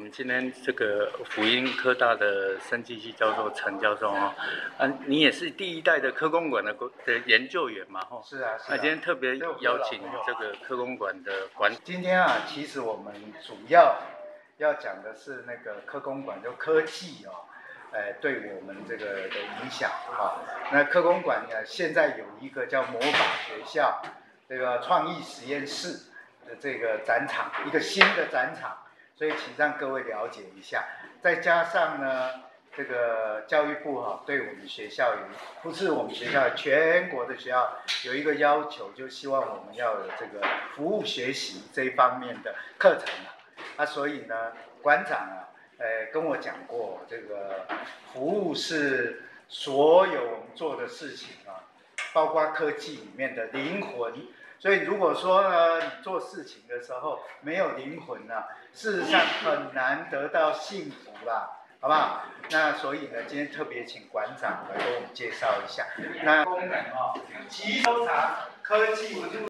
们今天这个福音科大的生技系教授陈教授哦，啊，你也是第一代的科工馆的的研究员嘛，吼。是啊，是啊。那今天特别邀请这个科工馆的馆。今天啊，其实我们主要要讲的是那个科工馆，就科技哦，哎，对我们这个的影响啊。那科工馆呢，现在有一个叫魔法学校，这个创意实验室的。这个展场，一个新的展场，所以请让各位了解一下。再加上呢，这个教育部哈，对我们学校，不是我们学校，全国的学校有一个要求，就希望我们要有这个服务学习这一方面的课程啊。啊，所以呢，馆长啊，呃，跟我讲过，这个服务是所有我们做的事情啊，包括科技里面的灵魂。所以如果说呢，你做事情的时候没有灵魂呢，事实上很难得到幸福啦，好不好？那所以呢，今天特别请馆长来给我们介绍一下。那功能哦，集收藏科技。